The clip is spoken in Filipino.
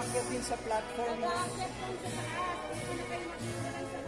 aakyat din sa platform na. Nag-aakyat po sa taas. Hindi na kayo makikita